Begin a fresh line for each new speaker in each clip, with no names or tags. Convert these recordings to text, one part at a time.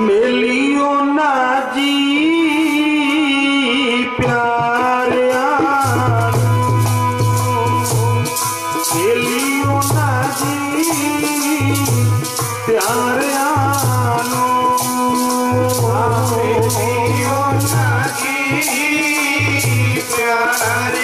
मिलियो ना जी प्यार मिलियो ना जी प्यार मिलियो
ना जी प्यार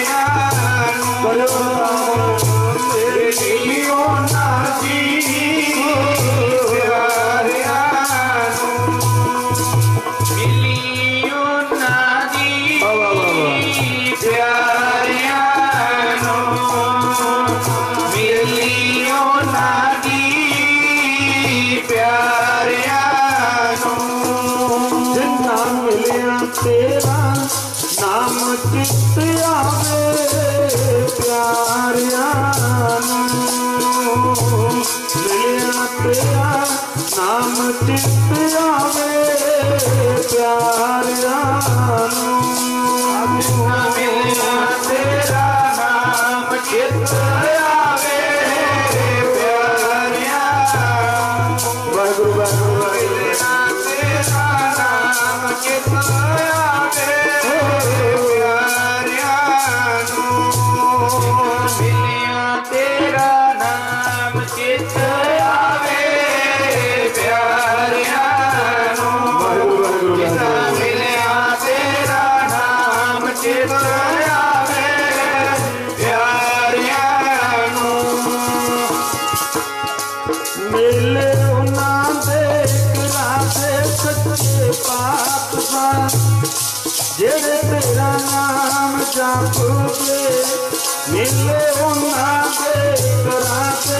प्यारा नाम चित आवे प्यार
मिलिया तेरा नाम चित आवे प्यारिया मिलिया तेरा नाम चित आवे प्यारिया
मिले ना देखना से सच्चे पाप सा जेड़े तेरा नाम जापूगे मिले उन्हा दे कराते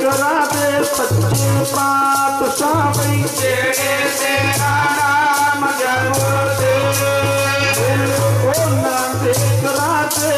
करा दे सच्ची बात सावई
तेरे तेरा नाम जपते
को ना दे करा दे